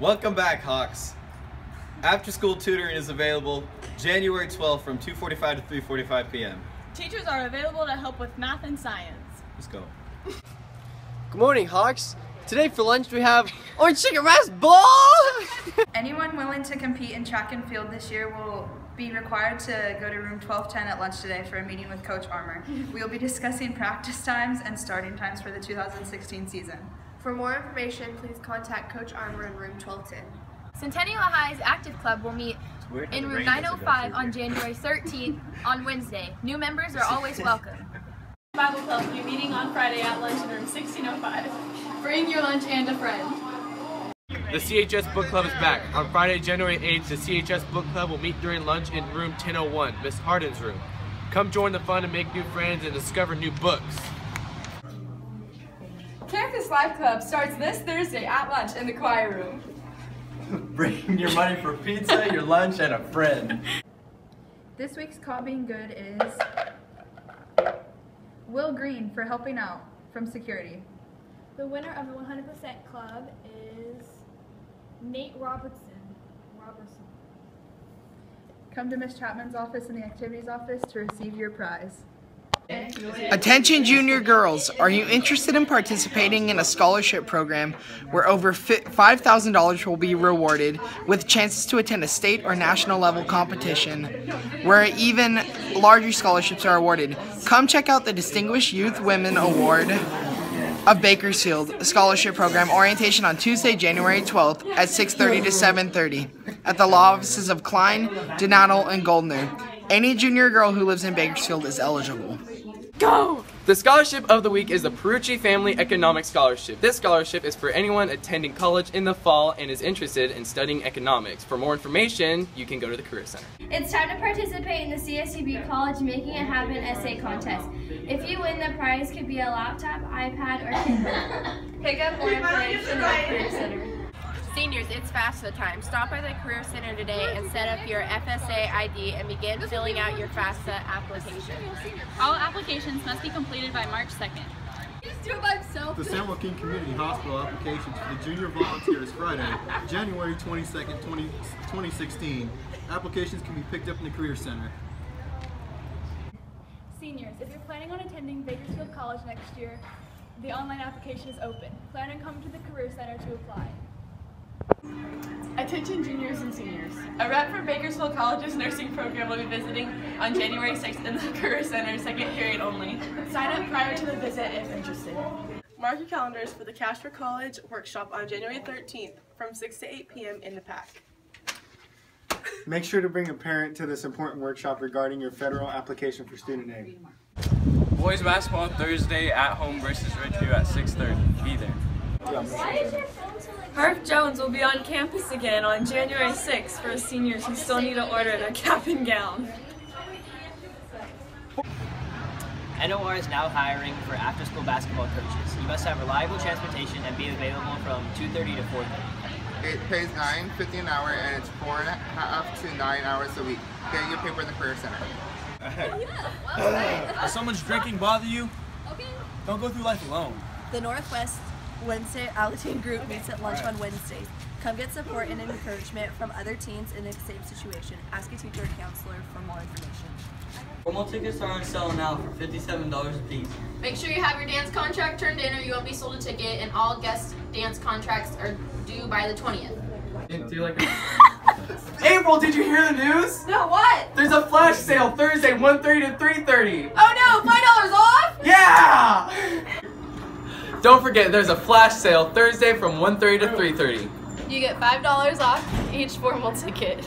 Welcome back, Hawks. After school tutoring is available January 12th from 2.45 to 3.45 p.m. Teachers are available to help with math and science. Let's go. Good morning, Hawks. Today for lunch we have orange chicken rice ball. Anyone willing to compete in track and field this year will be required to go to room 1210 at lunch today for a meeting with Coach Armour. We will be discussing practice times and starting times for the 2016 season. For more information, please contact Coach Armour in room 1210. Centennial High's Active Club will meet in room 905 on January 13th on Wednesday. New members are always welcome. Bible Club will be meeting on Friday at lunch in room 1605. Bring your lunch and a friend. The CHS Book Club is back. On Friday, January 8th, the CHS Book Club will meet during lunch in room 1001, Miss Harden's room. Come join the fun and make new friends and discover new books. Campus Life Club starts this Thursday at lunch in the choir room. Bring your money for pizza, your lunch, and a friend. This week's Call Being Good is Will Green for helping out from security. The winner of the 100% Club is Nate Robertson. Robertson. Come to Miss Chapman's office in the activities office to receive your prize. Attention junior girls, are you interested in participating in a scholarship program where over $5,000 will be rewarded with chances to attend a state or national level competition where even larger scholarships are awarded? Come check out the Distinguished Young Women Award of Bakersfield Scholarship Program orientation on Tuesday, January 12th at 6.30 to 7.30 at the law offices of Klein, DeNatale, and Goldner. Any junior girl who lives in Bakersfield is eligible. Go! The scholarship of the week is the Perucci Family Economics Scholarship. This scholarship is for anyone attending college in the fall and is interested in studying economics. For more information, you can go to the Career Center. It's time to participate in the CSUB College Making It Happen essay contest. If you win, the prize could be a laptop, iPad, or Kindle. Pick up more information at the Career Center. Seniors, it's FAFSA time. Stop by the Career Center today and set up your FSA ID and begin filling out your FAFSA application. All applications must be completed by March 2nd. Just do it by himself. The San Joaquin Community Hospital applications for the Junior Volunteers Friday, January 22nd, 20, 2016. Applications can be picked up in the Career Center. Seniors, if you're planning on attending Bakersfield College next year, the online application is open. Plan on coming to the Career Center to apply. Attention juniors and seniors. A rep for Bakersfield College's nursing program will be visiting on January 6th in the Career Center, second period only. Sign up prior to the visit if interested. Mark your calendars for the Cash for College workshop on January 13th from 6 to 8 p.m. in the PAC. Make sure to bring a parent to this important workshop regarding your federal application for student aid. Boys basketball Thursday at home versus Ridgeview at 6.30. Be there. Herff Jones will be on campus again on January 6th for seniors who still need to order their cap and gown. NOR is now hiring for after-school basketball coaches. You must have reliable transportation and be available from 2.30 to 4.30. It pays nine fifty an hour and it's four and a half to nine hours a week. Get your paper in the Career Center. Does someone's drinking bother you? Okay. Don't go through life alone. The Northwest Wednesday Alateen group meets at lunch on Wednesdays. Come get support and encouragement from other teens in the same situation. Ask a teacher or counselor for more information. Promo tickets are on sale now for $57 a piece. Make sure you have your dance contract turned in or you won't be sold a ticket and all guest dance contracts are due by the 20th. Do like April, did you hear the news? No, what? There's a flash sale Thursday, 1.30 to 3.30. Oh no, $5 off? Yeah! Don't forget, there's a flash sale Thursday from 1.30 to 3.30. You get $5 off each formal ticket.